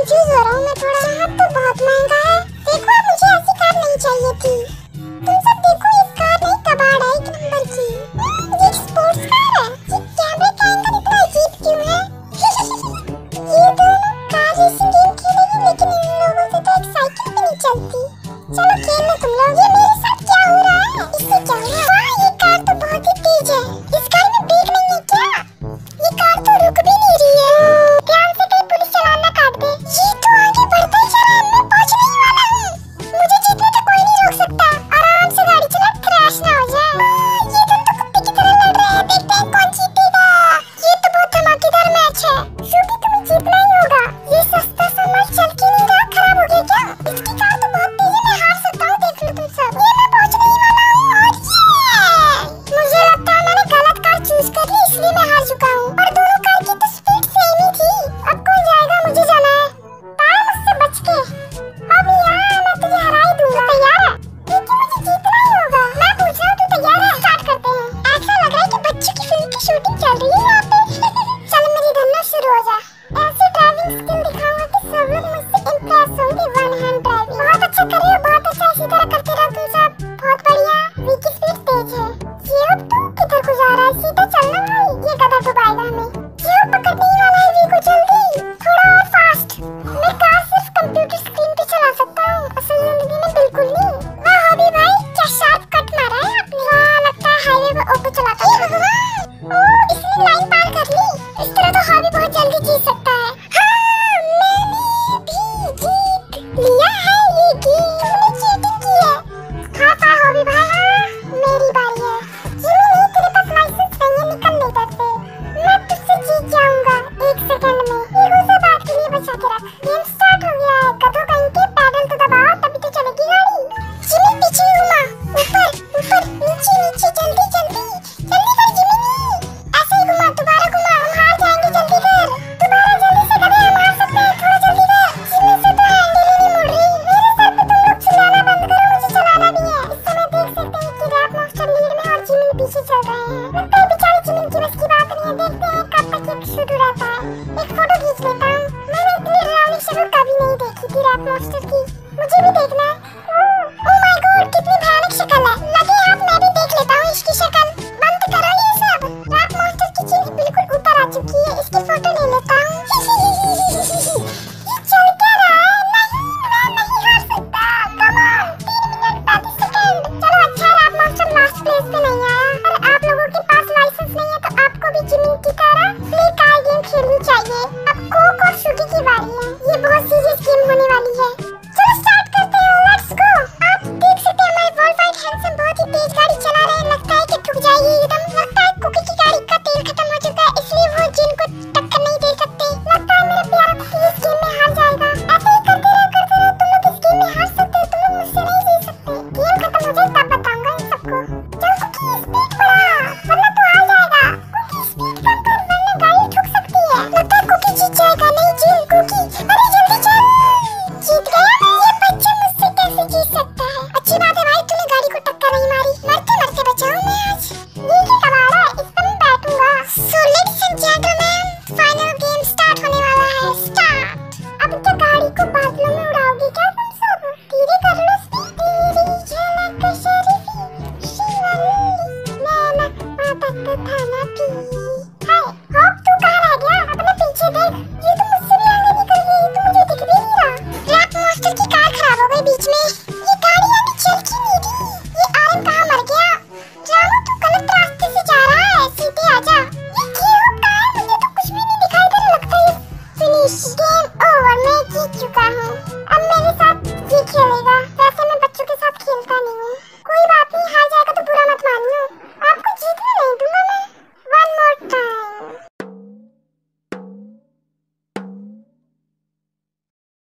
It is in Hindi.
कंफ्यूज हो रहा हूँ मैं थोड़ा हाथ तो बहुत महँगा है। देखो मुझे ऐसी कार नहीं चाहिए थी। किधर को जा रहा है सीधा चलना भाई। ये गधा तो डुबाएगा हमें শুধু রাখা करनी चाहिए। अब कोक और सुगी की बारी है?